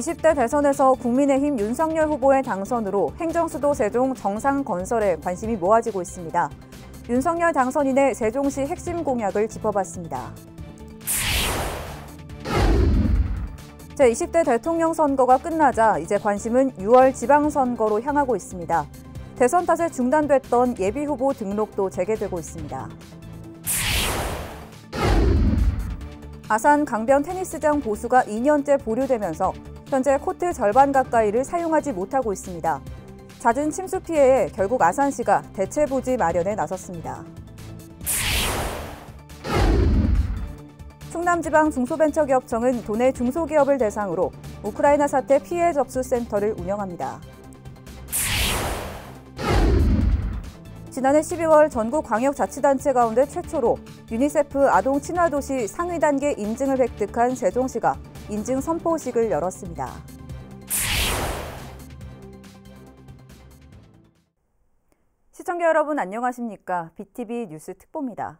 20대 대선에서 국민의힘 윤석열 후보의 당선으로 행정수도 세종 정상 건설에 관심이 모아지고 있습니다. 윤석열 당선인의 세종시 핵심 공약을 짚어봤습니다. 제20대 대통령 선거가 끝나자 이제 관심은 6월 지방선거로 향하고 있습니다. 대선 탓에 중단됐던 예비후보 등록도 재개되고 있습니다. 아산 강변 테니스장 보수가 2년째 보류되면서 현재 코트 절반 가까이를 사용하지 못하고 있습니다. 잦은 침수 피해에 결국 아산시가 대체 부지 마련에 나섰습니다. 충남지방 중소벤처기업청은 도내 중소기업을 대상으로 우크라이나 사태 피해 접수 센터를 운영합니다. 지난해 12월 전국 광역자치단체 가운데 최초로 유니세프 아동 친화도시 상위 단계 인증을 획득한 세종시가 인증 선포식을 열었습니다. 시청자 여러분 안녕하십니까? BTV 뉴스 특보입니다.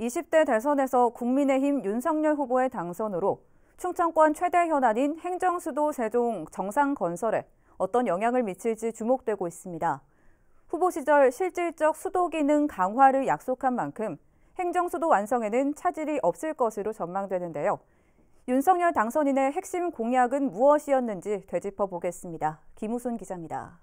20대 대선에서 국민의힘 윤석열 후보의 당선으로 충청권 최대 현안인 행정수도 세종 정상 건설에 어떤 영향을 미칠지 주목되고 있습니다. 후보 시절 실질적 수도 기능 강화를 약속한 만큼 행정수도 완성에는 차질이 없을 것으로 전망되는데요. 윤석열 당선인의 핵심 공약은 무엇이었는지 되짚어 보겠습니다. 김우순 기자입니다.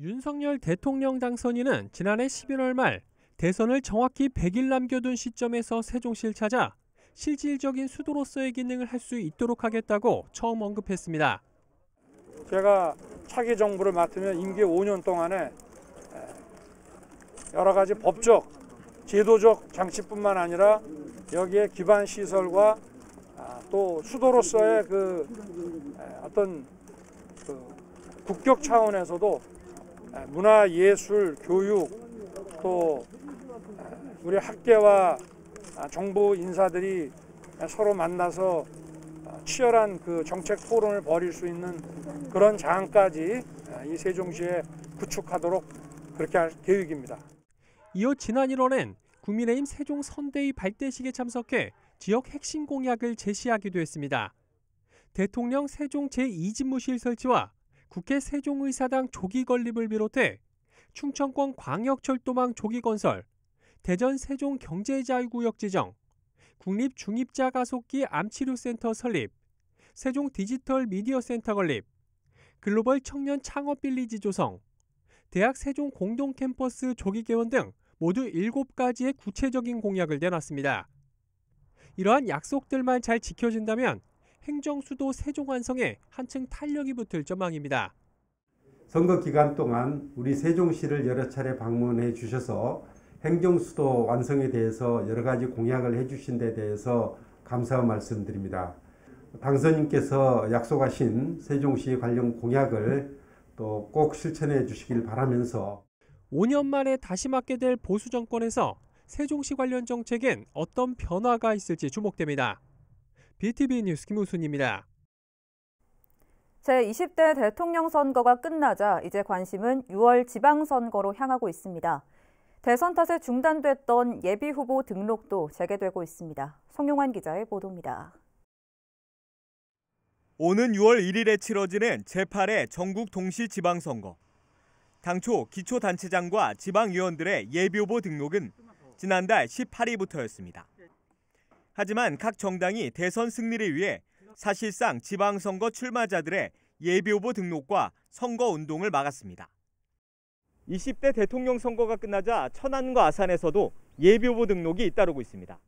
윤석열 대통령 당선인은 지난해 11월 말 대선을 정확히 100일 남겨둔 시점에서 세종시를 찾아 실질적인 수도로서의 기능을 할 수 있도록 하겠다고 처음 언급했습니다. 제가 차기 정부를 맡으면 임기 5년 동안에 여러 가지 법적, 제도적 장치뿐만 아니라 여기에 기반 시설과 아, 또 수도로서의 그 어떤 그 국격 차원에서도 문화, 예술, 교육 또 우리 학계와 정부 인사들이 서로 만나서 치열한 그 정책 토론을 벌일 수 있는 그런 장까지 이 세종시에 구축하도록 그렇게 할 계획입니다. 이어 지난 1월엔 국민의힘 세종 선대위 발대식에 참석해 지역 핵심 공약을 제시하기도 했습니다. 대통령 세종 제2집무실 설치와 국회 세종의사당 조기 건립을 비롯해 충청권 광역철도망 조기 건설, 대전 세종 경제자유구역 지정, 국립 중입자 가속기 암치료센터 설립, 세종 디지털 미디어 센터 건립, 글로벌 청년 창업 빌리지 조성, 대학 세종 공동 캠퍼스 조기 개원 등 모두 7가지의 구체적인 공약을 내놨습니다. 이러한 약속들만 잘 지켜진다면 행정수도 세종 완성에 한층 탄력이 붙을 전망입니다. 선거 기간 동안 우리 세종시를 여러 차례 방문해 주셔서 행정수도 완성에 대해서 여러 가지 공약을 해 주신 데 대해서 감사의 말씀드립니다. 당선인께서 약속하신 세종시 관련 공약을 또 꼭 실천해 주시길 바라면서 5년 만에 다시 맡게 될 보수 정권에서 세종시 관련 정책엔 어떤 변화가 있을지 주목됩니다. BTV 뉴스 김우순입니다. 제20대 대통령 선거가 끝나자 이제 관심은 6월 지방선거로 향하고 있습니다. 대선 탓에 중단됐던 예비 후보 등록도 재개되고 있습니다. 송용환 기자의 보도입니다. 오는 6월 1일에 치러지는 제8회 전국 동시 지방선거. 당초 기초단체장과 지방위원들의 예비후보 등록은 지난달 18일부터였습니다. 하지만 각 정당이 대선 승리를 위해 사실상 지방선거 출마자들의 예비후보 등록과 선거운동을 막았습니다. 20대 대통령 선거가 끝나자 천안과 아산에서도 예비후보 등록이 잇따르고 있습니다.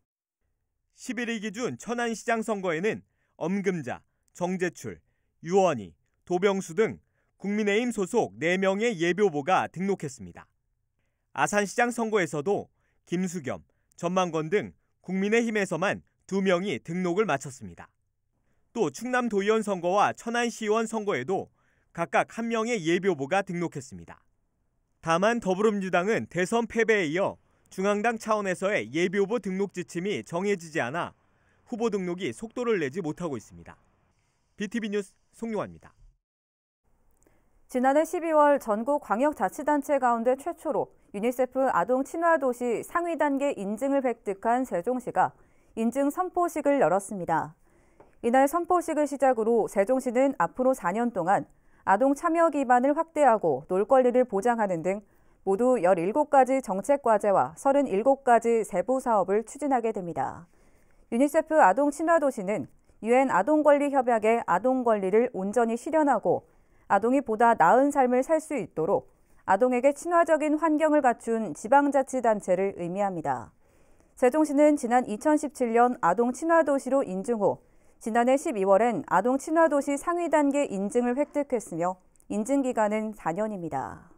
11일 기준 천안시장 선거에는 엄금자, 정재출, 유원희, 도병수 등 국민의힘 소속 4명의 예비후보가 등록했습니다. 아산시장 선거에서도 김수겸, 전만건 등 국민의힘에서만 2명이 등록을 마쳤습니다. 또 충남도의원 선거와 천안시의원 선거에도 각각 1명의 예비후보가 등록했습니다. 다만 더불어민주당은 대선 패배에 이어 중앙당 차원에서의 예비후보 등록 지침이 정해지지 않아 후보 등록이 속도를 내지 못하고 있습니다. BTV 뉴스 송용환입니다. 지난해 12월 전국 광역자치단체 가운데 최초로 유니세프 아동 친화도시 상위 단계 인증을 획득한 세종시가 인증 선포식을 열었습니다. 이날 선포식을 시작으로 세종시는 앞으로 4년 동안 아동 참여 기반을 확대하고 놀 권리를 보장하는 등 모두 17가지 정책 과제와 37가지 세부 사업을 추진하게 됩니다. 유니세프 아동 친화 도시는 유엔 아동 권리 협약의 아동 권리를 온전히 실현하고 아동이 보다 나은 삶을 살 수 있도록 아동에게 친화적인 환경을 갖춘 지방자치단체를 의미합니다. 세종시는 지난 2017년 아동 친화도시로 인증 후 지난해 12월엔 아동 친화도시 상위 단계 인증을 획득했으며 인증 기간은 4년입니다.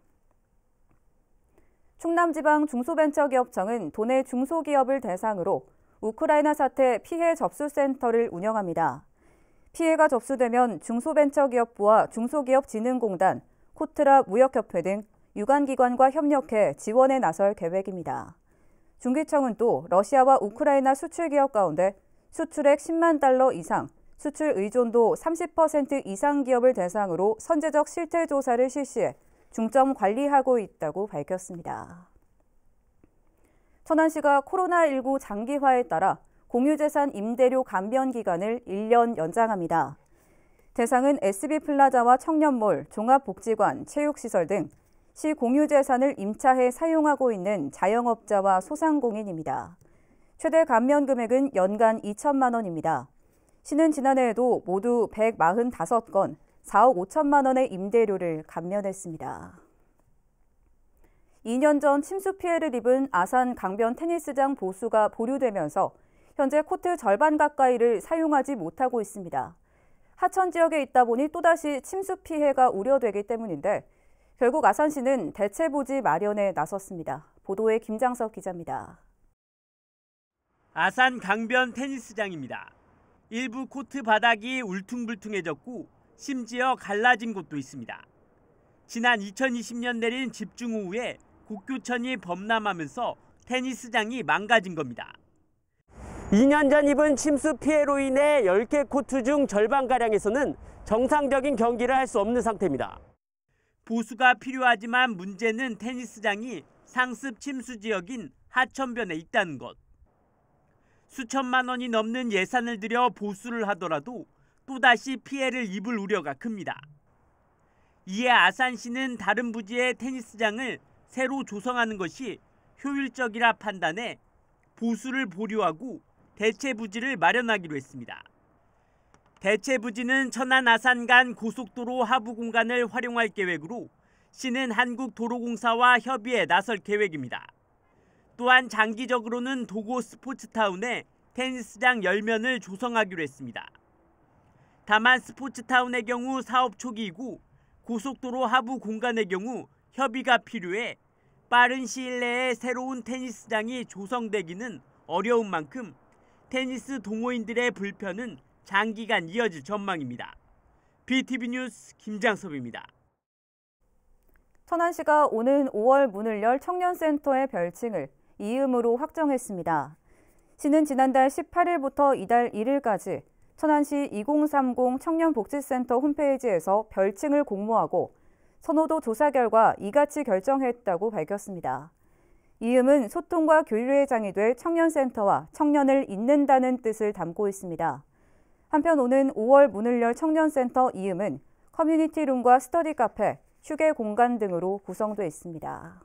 충남지방 중소벤처기업청은 도내 중소기업을 대상으로 우크라이나 사태 피해 접수센터를 운영합니다. 피해가 접수되면 중소벤처기업부와 중소기업진흥공단, 코트라 무역협회 등 유관기관과 협력해 지원에 나설 계획입니다. 중기청은 또 러시아와 우크라이나 수출 기업 가운데 수출액 10만 달러 이상, 수출 의존도 30% 이상 기업을 대상으로 선제적 실태 조사를 실시해 중점 관리하고 있다고 밝혔습니다. 천안시가 코로나19 장기화에 따라 공유재산 임대료 감면 기간을 1년 연장합니다. 대상은 SB플라자와 청년몰, 종합복지관, 체육시설 등 시 공유재산을 임차해 사용하고 있는 자영업자와 소상공인입니다. 최대 감면 금액은 연간 2천만 원입니다. 시는 지난해에도 모두 145건 4억 5천만 원의 임대료를 감면했습니다. 2년 전 침수 피해를 입은 아산 강변 테니스장 보수가 보류되면서 현재 코트 절반 가까이를 사용하지 못하고 있습니다. 하천 지역에 있다 보니 또다시 침수 피해가 우려되기 때문인데 결국 아산시는 대체 부지 마련에 나섰습니다. 보도에 김장석 기자입니다. 아산 강변 테니스장입니다. 일부 코트 바닥이 울퉁불퉁해졌고 심지어 갈라진 곳도 있습니다. 지난 2020년 내린 집중호우에 국교천이 범람하면서 테니스장이 망가진 겁니다. 2년 전 입은 침수 피해로 인해 10개 코트 중 절반가량에서는 정상적인 경기를 할 수 없는 상태입니다. 보수가 필요하지만 문제는 테니스장이 상습 침수 지역인 하천변에 있다는 것. 수천만 원이 넘는 예산을 들여 보수를 하더라도 또다시 피해를 입을 우려가 큽니다. 이에 아산시는 다른 부지의 테니스장을 새로 조성하는 것이 효율적이라 판단해 보수를 보류하고 대체 부지를 마련하기로 했습니다. 대체 부지는 천안 아산 간 고속도로 하부 공간을 활용할 계획으로 시는 한국도로공사와 협의에 나설 계획입니다. 또한 장기적으로는 도고 스포츠타운에 테니스장 10면을 조성하기로 했습니다. 다만 스포츠타운의 경우 사업 초기이고 고속도로 하부 공간의 경우 협의가 필요해 빠른 시일 내에 새로운 테니스장이 조성되기는 어려운 만큼 테니스 동호인들의 불편은 장기간 이어질 전망입니다. BTV 뉴스 김장섭입니다. 천안시가 오는 5월 문을 열 청년센터의 별칭을 이음으로 확정했습니다. 시는 지난달 18일부터 이달 1일까지 천안시 2030 청년복지센터 홈페이지에서 별칭을 공모하고 선호도 조사 결과 이같이 결정했다고 밝혔습니다. 이음은 소통과 교류의 장이 될 청년센터와 청년을 잇는다는 뜻을 담고 있습니다. 한편 오는 5월 문을 열 청년센터 이음은 커뮤니티룸과 스터디 카페, 휴게 공간 등으로 구성되어 있습니다.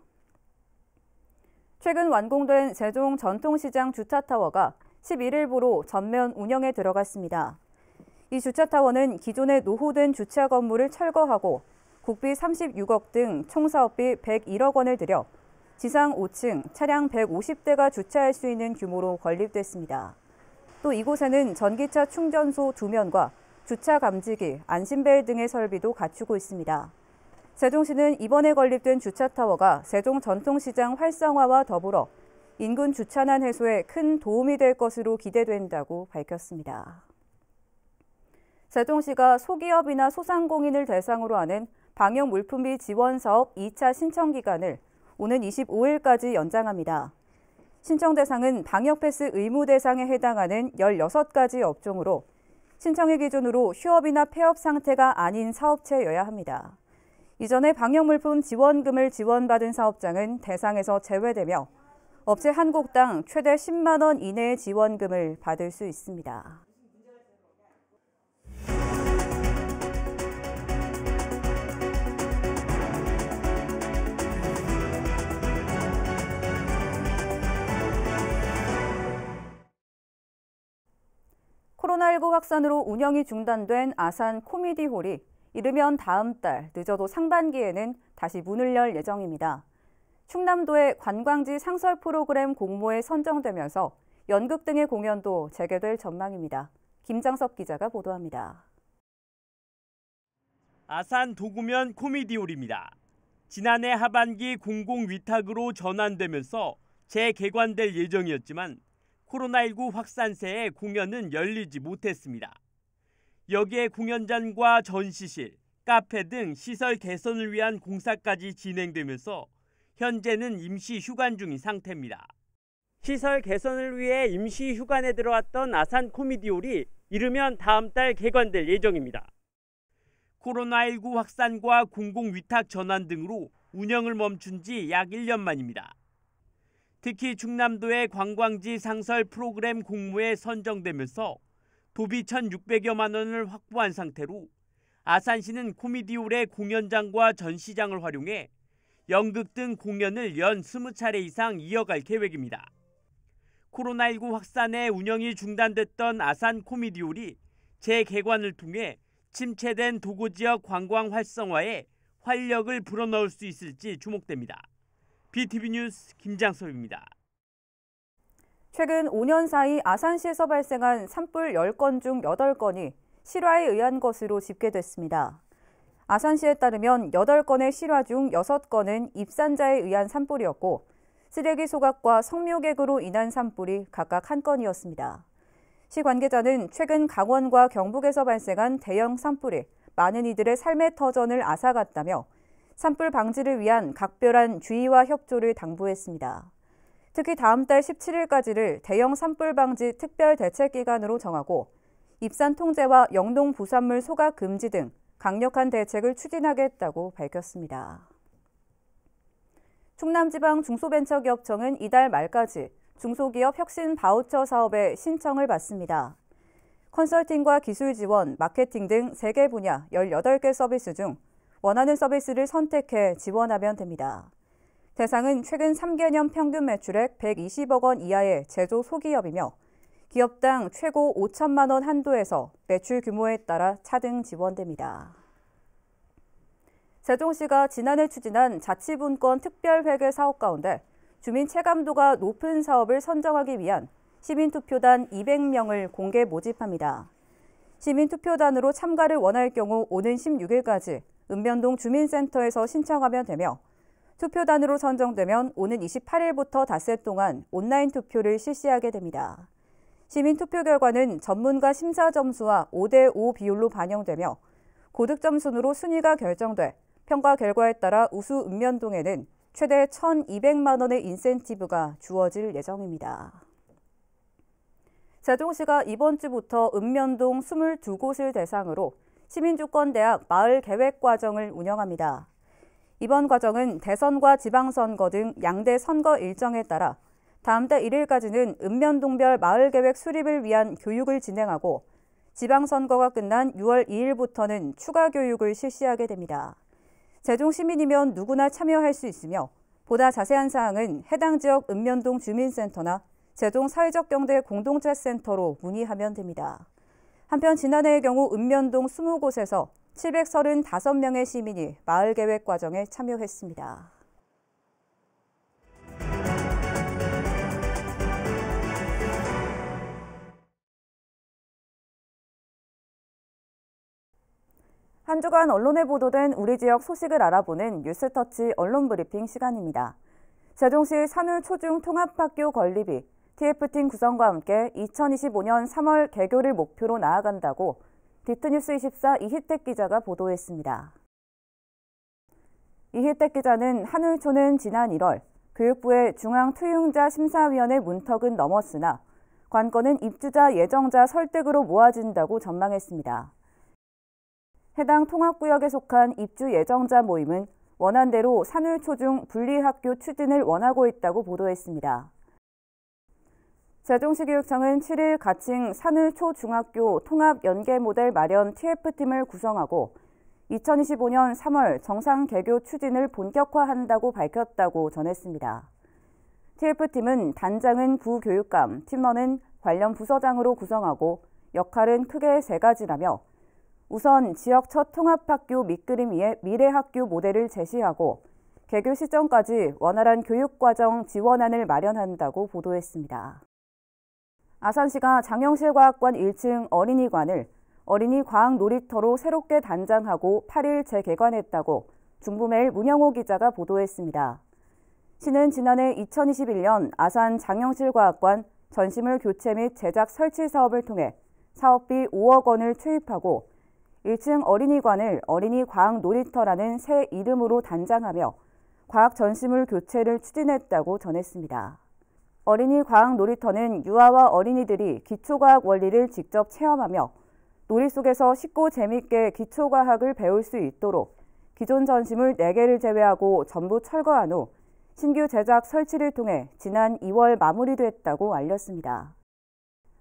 최근 완공된 세종 전통시장 주차타워가 11일부로 전면 운영에 들어갔습니다. 이 주차타워는 기존의 노후된 주차 건물을 철거하고 국비 36억 등 총 사업비 101억 원을 들여 지상 5층 차량 150대가 주차할 수 있는 규모로 건립됐습니다. 또 이곳에는 전기차 충전소 2면과 주차 감지기, 안심벨 등의 설비도 갖추고 있습니다. 세종시는 이번에 건립된 주차타워가 세종 전통시장 활성화와 더불어 인근 주차난 해소에 큰 도움이 될 것으로 기대된다고 밝혔습니다. 세종시가 소기업이나 소상공인을 대상으로 하는 방역 물품비 지원 사업 2차 신청 기간을 오는 25일까지 연장합니다. 신청 대상은 방역 패스 의무 대상에 해당하는 16가지 업종으로 신청일 기준으로 휴업이나 폐업 상태가 아닌 사업체여야 합니다. 이전에 방역물품 지원금을 지원받은 사업장은 대상에서 제외되며 업체 한 곡당 최대 10만 원 이내의 지원금을 받을 수 있습니다. 코로나19 확산으로 운영이 중단된 아산 코미디홀이 이르면 다음 달, 늦어도 상반기에는 다시 문을 열 예정입니다. 충남도의 관광지 상설 프로그램 공모에 선정되면서 연극 등의 공연도 재개될 전망입니다. 김장섭 기자가 보도합니다. 아산 도구면 코미디홀입니다. 지난해 하반기 공공 위탁으로 전환되면서 재개관될 예정이었지만 코로나19 확산세에 공연은 열리지 못했습니다. 여기에 공연장과 전시실, 카페 등 시설 개선을 위한 공사까지 진행되면서 현재는 임시 휴관 중인 상태입니다. 시설 개선을 위해 임시 휴관에 들어왔던 아산 코미디홀이 이르면 다음 달 개관될 예정입니다. 코로나19 확산과 공공위탁 전환 등으로 운영을 멈춘 지 약 1년 만입니다. 특히 충남도의 관광지 상설 프로그램 공모에 선정되면서 도비 1,600여만 원을 확보한 상태로 아산시는 코미디홀의 공연장과 전시장을 활용해 연극 등 공연을 연 20차례 이상 이어갈 계획입니다. 코로나19 확산에 운영이 중단됐던 아산 코미디홀이 재개관을 통해 침체된 도고 지역 관광 활성화에 활력을 불어넣을 수 있을지 주목됩니다. BTV 뉴스 김장섭입니다. 최근 5년 사이 아산시에서 발생한 산불 10건 중 8건이 실화에 의한 것으로 집계됐습니다. 아산시에 따르면 8건의 실화 중 6건은 입산자에 의한 산불이었고 쓰레기 소각과 성묘객으로 인한 산불이 각각 한 건이었습니다. 시 관계자는 최근 강원과 경북에서 발생한 대형 산불이 많은 이들의 삶의 터전을 앗아갔다며 산불 방지를 위한 각별한 주의와 협조를 당부했습니다. 특히 다음 달 17일까지를 대형 산불 방지 특별 대책 기간으로 정하고 입산 통제와 영농 부산물 소각 금지 등 강력한 대책을 추진하겠다고 밝혔습니다. 충남지방 중소벤처기업청은 이달 말까지 중소기업 혁신 바우처 사업에 신청을 받습니다. 컨설팅과 기술 지원, 마케팅 등 3개 분야 18개 서비스 중 원하는 서비스를 선택해 지원하면 됩니다. 대상은 최근 3개년 평균 매출액 120억 원 이하의 제조 소기업이며 기업당 최고 5천만 원 한도에서 매출 규모에 따라 차등 지원됩니다. 세종시가 지난해 추진한 자치분권 특별회계 사업 가운데 주민 체감도가 높은 사업을 선정하기 위한 시민투표단 200명을 공개 모집합니다. 시민투표단으로 참가를 원할 경우 오는 16일까지 읍면동 주민센터에서 신청하면 되며 투표단으로 선정되면 오는 28일부터 닷새 동안 온라인 투표를 실시하게 됩니다. 시민 투표 결과는 전문가 심사 점수와 5대5 비율로 반영되며 고득점 순으로 순위가 결정돼 평가 결과에 따라 우수 읍면동에는 최대 1,200만 원의 인센티브가 주어질 예정입니다. 세종시가 이번 주부터 읍면동 22곳을 대상으로 시민주권대학 마을계획과정을 운영합니다. 이번 과정은 대선과 지방선거 등 양대 선거 일정에 따라 다음 달 1일까지는 읍면동별 마을계획 수립을 위한 교육을 진행하고 지방선거가 끝난 6월 2일부터는 추가 교육을 실시하게 됩니다. 세종 시민이면 누구나 참여할 수 있으며 보다 자세한 사항은 해당 지역 읍면동 주민센터나 세종 사회적 경제 공동체 센터로 문의하면 됩니다. 한편 지난해의 경우 읍면동 20곳에서 735명의 시민이 마을 계획 과정에 참여했습니다. 한 주간 언론에 보도된 우리 지역 소식을 알아보는 뉴스터치 언론 브리핑 시간입니다. 세종시 산울 초중 통합학교 건립이 TF팀 구성과 함께 2025년 3월 개교를 목표로 나아간다고 디트뉴스24 이희택 기자가 보도했습니다. 이희택 기자는 한울초는 지난 1월 교육부의 중앙투용자 심사위원회 문턱은 넘었으나 관건은 입주자 예정자 설득으로 모아진다고 전망했습니다. 해당 통합구역에 속한 입주 예정자 모임은 원안대로 산울초중 분리학교 추진을 원하고 있다고 보도했습니다. 세종시 교육청은 7일 가칭 산울초중학교 통합 연계 모델 마련 TF팀을 구성하고 2025년 3월 정상 개교 추진을 본격화한다고 밝혔다고 전했습니다. TF팀은 단장은 부교육감, 팀원은 관련 부서장으로 구성하고 역할은 크게 세 가지라며 우선 지역 첫 통합학교 밑그림 위에 미래학교 모델을 제시하고 개교 시점까지 원활한 교육과정 지원안을 마련한다고 보도했습니다. 아산시가 장영실과학관 1층 어린이관을 어린이 과학 놀이터로 새롭게 단장하고 8일 재개관했다고 중부매일 문영호 기자가 보도했습니다. 시는 지난해 2021년 아산 장영실과학관 전시물 교체 및 제작 설치 사업을 통해 사업비 5억 원을 투입하고 1층 어린이관을 어린이 과학 놀이터라는 새 이름으로 단장하며 과학 전시물 교체를 추진했다고 전했습니다. 어린이 과학 놀이터는 유아와 어린이들이 기초과학 원리를 직접 체험하며 놀이 속에서 쉽고 재미있게 기초과학을 배울 수 있도록 기존 전시물 4개를 제외하고 전부 철거한 후 신규 제작 설치를 통해 지난 2월 마무리됐다고 알렸습니다.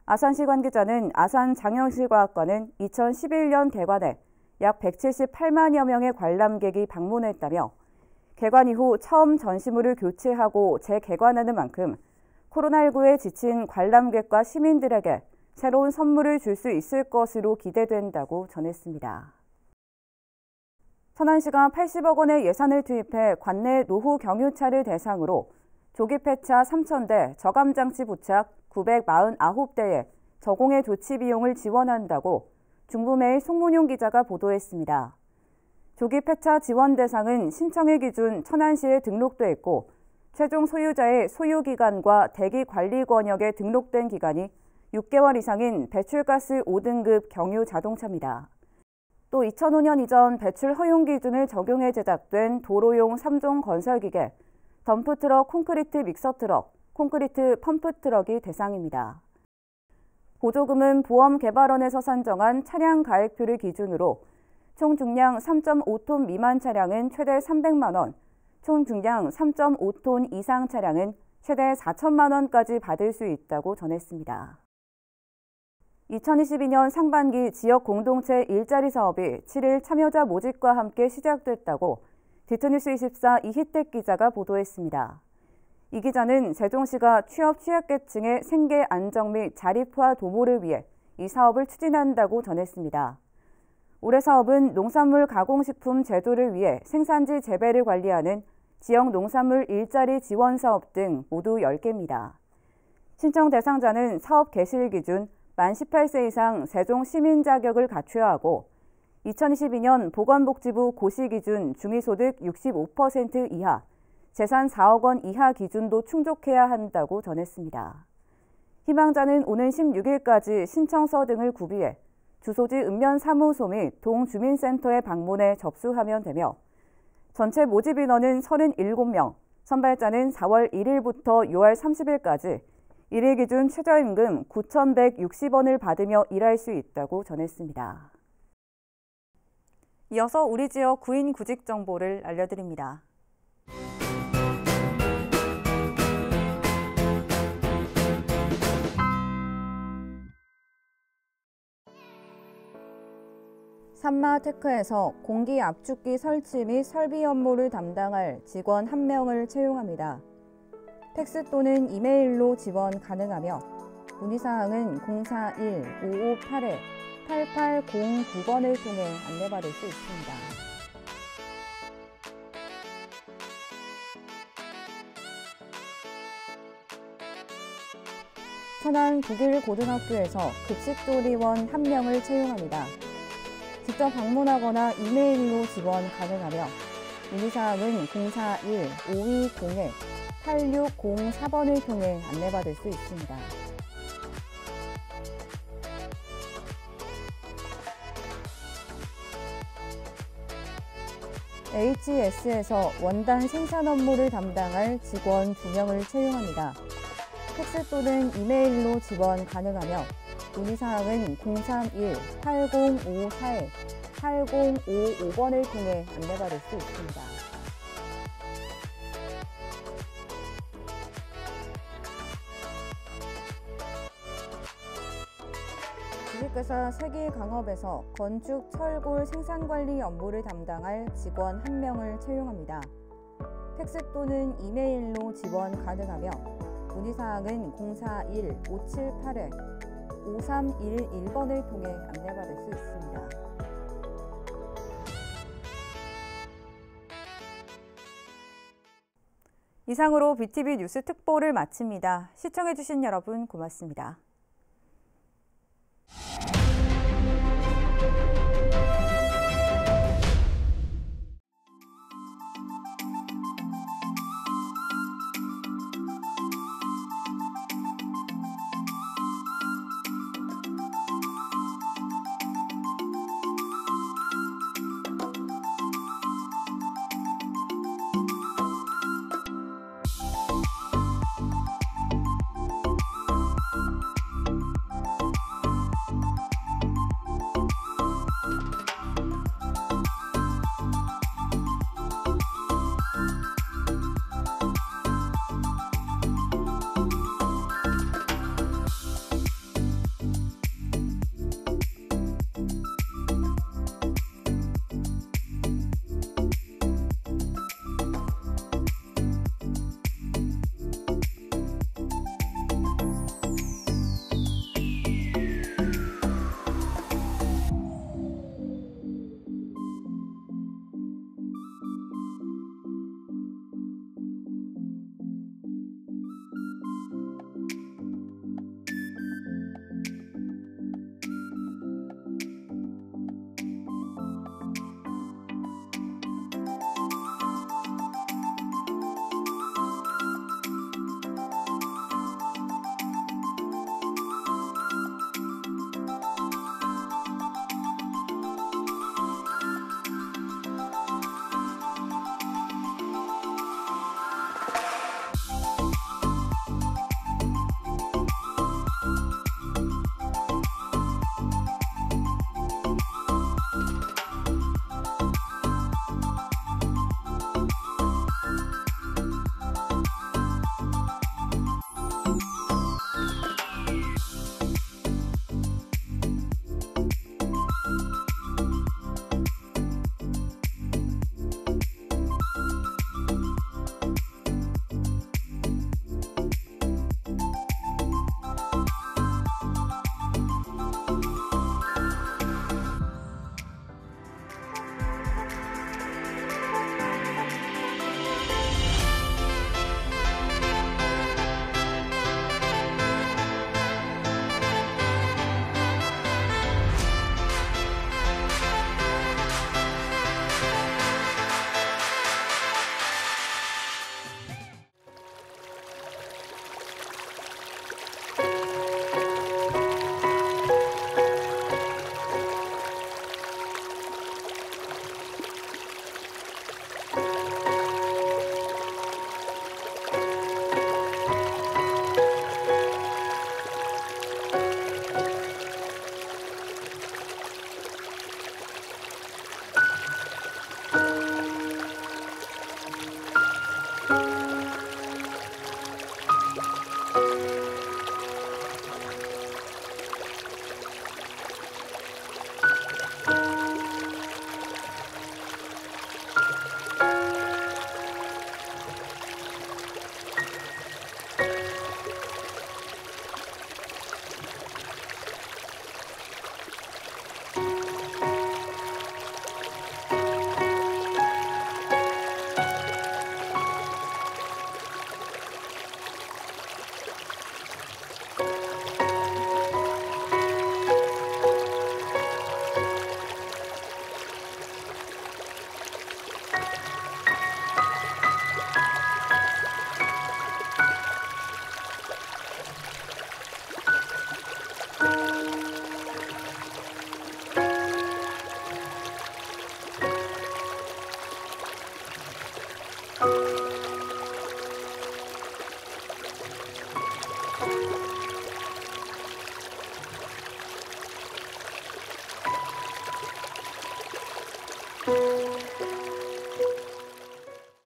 아산시 관계자는 아산 장영실과학관은 2011년 개관해 약 178만여 명의 관람객이 방문했다며 개관 이후 처음 전시물을 교체하고 재개관하는 만큼 코로나19에 지친 관람객과 시민들에게 새로운 선물을 줄 수 있을 것으로 기대된다고 전했습니다. 천안시가 80억 원의 예산을 투입해 관내 노후 경유차를 대상으로 조기 폐차 3,000대, 저감장치 부착 949대에 저공해 조치 비용을 지원한다고 중부매일 송문용 기자가 보도했습니다. 조기 폐차 지원 대상은 신청일 기준 천안시에 등록돼 있고 최종 소유자의 소유기간과 대기관리권역에 등록된 기간이 6개월 이상인 배출가스 5등급 경유 자동차입니다. 또 2005년 이전 배출 허용 기준을 적용해 제작된 도로용 3종 건설기계, 덤프트럭 콘크리트 믹서트럭, 콘크리트 펌프트럭이 대상입니다. 보조금은 보험개발원에서 산정한 차량 가액표를 기준으로 총 중량 3.5톤 미만 차량은 최대 300만 원, 총 중량 3.5톤 이상 차량은 최대 4천만 원까지 받을 수 있다고 전했습니다. 2022년 상반기 지역 공동체 일자리 사업이 7일 참여자 모집과 함께 시작됐다고 디트뉴스24 이희택 기자가 보도했습니다. 이 기자는 세종시가 취업 취약계층의 생계 안정 및 자립화 도모를 위해 이 사업을 추진한다고 전했습니다. 올해 사업은 농산물 가공식품 제조를 위해 생산지 재배를 관리하는 지역 농산물 일자리 지원 사업 등 모두 10개입니다. 신청 대상자는 사업 개시일 기준 만 18세 이상 세종 시민 자격을 갖춰야 하고 2022년 보건복지부 고시 기준 중위소득 65% 이하, 재산 4억 원 이하 기준도 충족해야 한다고 전했습니다. 희망자는 오는 16일까지 신청서 등을 구비해 주소지 읍면 사무소 및 동주민센터에 방문해 접수하면 되며 전체 모집 인원은 37명, 선발자는 4월 1일부터 6월 30일까지 1일 기준 최저임금 9,160원을 받으며 일할 수 있다고 전했습니다. 이어서 우리 지역 구인 구직 정보를 알려드립니다. 산마테크에서 공기 압축기 설치 및 설비 업무를 담당할 직원 1명을 채용합니다. 팩스 또는 이메일로 지원 가능하며 문의사항은 041-558-8809번을 통해 안내받을 수 있습니다. 천안 국일고등학교에서 급식조리원 1명을 채용합니다. 직접 방문하거나 이메일로 지원 가능하며 문의사항은 041-520에 8604번을 통해 안내받을 수 있습니다. HS에서 원단 생산 업무를 담당할 직원 2명을 채용합니다. 팩스 또는 이메일로 지원 가능하며 문의사항은 031-8054-8055번을 통해 안내받을 수 있습니다. 주식회사 세계강업에서 건축, 철골, 생산관리 업무를 담당할 직원 1명을 채용합니다. 팩스 또는 이메일로 지원 가능하며 문의사항은 041-578-5311번을 통해 안내받을 수 있습니다. 이상으로 BTV 뉴스 특보를 마칩니다. 시청해주신 여러분 고맙습니다.